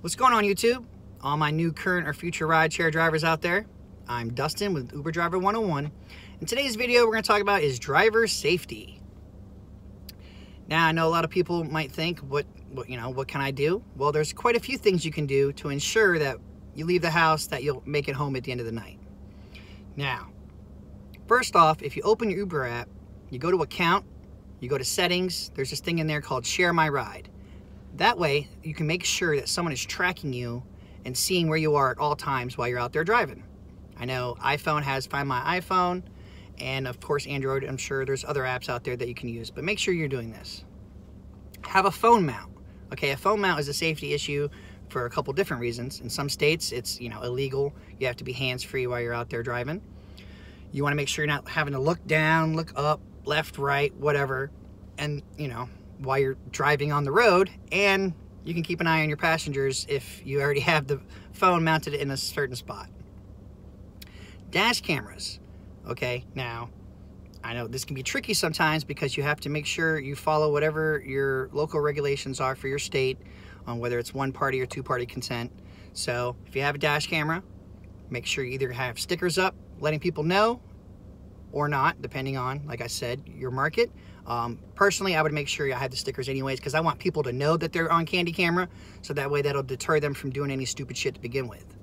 What's going on YouTube? All my new current or future rideshare drivers out there. I'm Dustin with Uber Driver 101. In today's video we're going to talk about is driver safety. Now I know a lot of people might think what, what you know what can I do? Well there's quite a few things you can do to ensure that you leave the house that you'll make it home at the end of the night. Now first off if you open your Uber app you go to account you go to settings there's this thing in there called share my ride that way, you can make sure that someone is tracking you and seeing where you are at all times while you're out there driving. I know iPhone has Find My iPhone, and of course Android, I'm sure there's other apps out there that you can use, but make sure you're doing this. Have a phone mount. Okay, a phone mount is a safety issue for a couple different reasons. In some states, it's you know illegal. You have to be hands-free while you're out there driving. You want to make sure you're not having to look down, look up, left, right, whatever, and you know while you're driving on the road and you can keep an eye on your passengers if you already have the phone mounted in a certain spot. Dash cameras. Okay, now I know this can be tricky sometimes because you have to make sure you follow whatever your local regulations are for your state on whether it's one party or two party consent. So if you have a dash camera, make sure you either have stickers up letting people know or not, depending on, like I said, your market. Um, personally, I would make sure I have the stickers anyways because I want people to know that they're on Candid Camera, so that way that'll deter them from doing any stupid shit to begin with.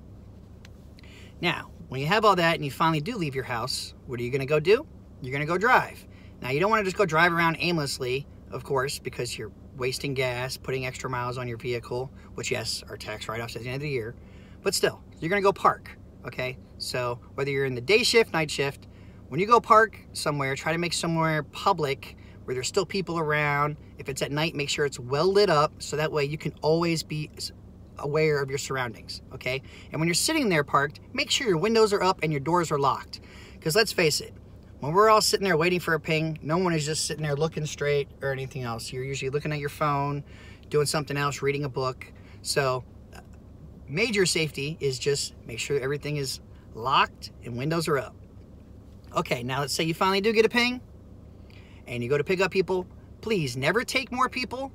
Now, when you have all that and you finally do leave your house, what are you going to go do? You're going to go drive. Now, you don't want to just go drive around aimlessly, of course, because you're wasting gas, putting extra miles on your vehicle, which, yes, are tax write-offs at the end of the year. But still, you're going to go park, okay? So whether you're in the day shift, night shift, when you go park somewhere, try to make somewhere public where there's still people around. If it's at night, make sure it's well lit up so that way you can always be aware of your surroundings, okay? And when you're sitting there parked, make sure your windows are up and your doors are locked. Because let's face it, when we're all sitting there waiting for a ping, no one is just sitting there looking straight or anything else. You're usually looking at your phone, doing something else, reading a book. So uh, major safety is just make sure everything is locked and windows are up. Okay, now let's say you finally do get a ping and you go to pick up people. Please never take more people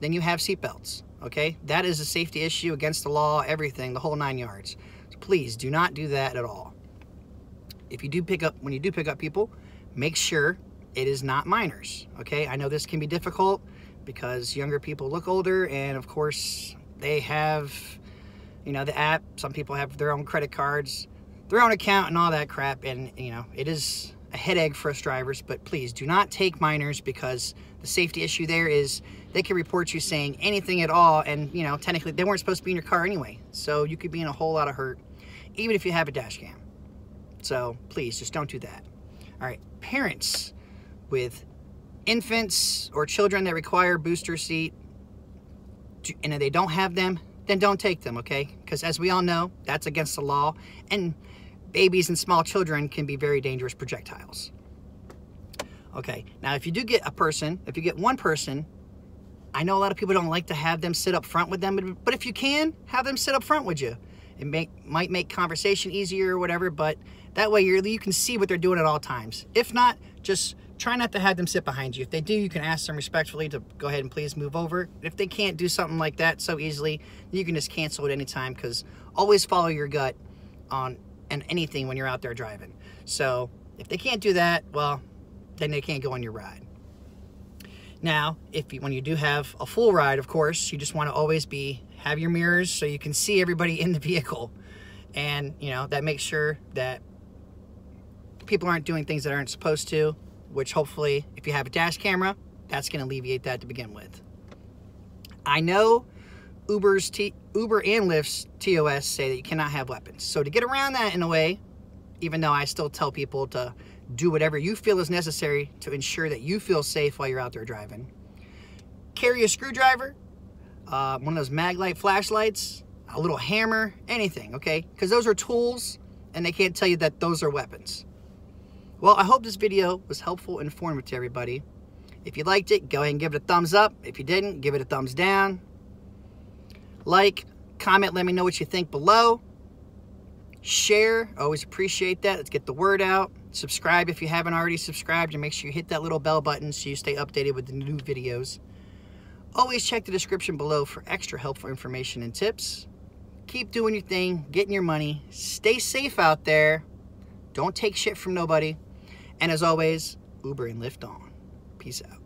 than you have seatbelts. Okay, that is a safety issue against the law, everything, the whole nine yards. So please do not do that at all. If you do pick up, when you do pick up people, make sure it is not minors. Okay, I know this can be difficult because younger people look older and of course they have, you know, the app. Some people have their own credit cards their own account and all that crap. And, you know, it is a headache for us drivers, but please do not take minors because the safety issue there is they can report you saying anything at all. And, you know, technically they weren't supposed to be in your car anyway. So you could be in a whole lot of hurt, even if you have a dash cam. So please just don't do that. All right, parents with infants or children that require booster seat and if they don't have them, then don't take them, okay? Because as we all know, that's against the law. And babies and small children can be very dangerous projectiles. Okay, now if you do get a person, if you get one person, I know a lot of people don't like to have them sit up front with them, but if you can, have them sit up front with you. It make, might make conversation easier or whatever, but that way you you can see what they're doing at all times. If not, just try not to have them sit behind you. If they do, you can ask them respectfully to go ahead and please move over. If they can't do something like that so easily, you can just cancel at any time because always follow your gut on and anything when you're out there driving. So if they can't do that, well, then they can't go on your ride. Now, if you, when you do have a full ride, of course, you just want to always be have your mirrors so you can see everybody in the vehicle. And, you know, that makes sure that people aren't doing things that aren't supposed to, which hopefully, if you have a dash camera, that's going to alleviate that to begin with. I know Uber's Uber and Lyft's TOS say that you cannot have weapons. So to get around that in a way, even though I still tell people to do whatever you feel is necessary to ensure that you feel safe while you're out there driving. Carry a screwdriver, uh, one of those Maglite flashlights, a little hammer, anything, okay? Because those are tools and they can't tell you that those are weapons. Well, I hope this video was helpful and informative to everybody. If you liked it, go ahead and give it a thumbs up. If you didn't, give it a thumbs down like, comment, let me know what you think below. Share, always appreciate that. Let's get the word out. Subscribe if you haven't already subscribed and make sure you hit that little bell button so you stay updated with the new videos. Always check the description below for extra helpful information and tips. Keep doing your thing, getting your money. Stay safe out there. Don't take shit from nobody. And as always, Uber and Lyft on. Peace out.